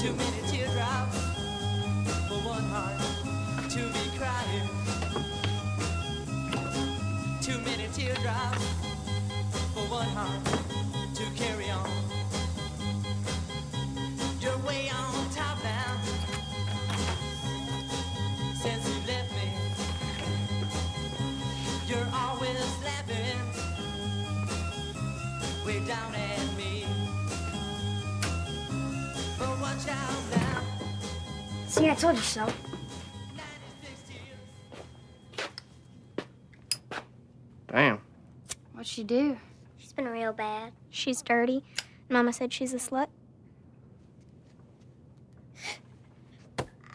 Too many teardrops for one heart to be crying. Too many teardrops for one heart to carry on. You're way on top now since you left me. You're always laughing way down at me. See, I told you so. Damn. What'd she do? She's been real bad. She's dirty. Mama said she's a slut.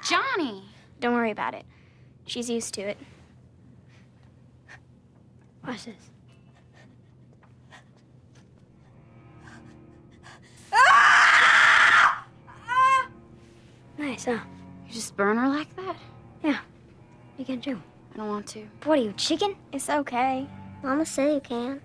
Johnny! Don't worry about it. She's used to it. Watch this. Nice, huh? You just burn her like that? Yeah. You can too. I don't want to. What are you, chicken? It's okay. Mama said you can.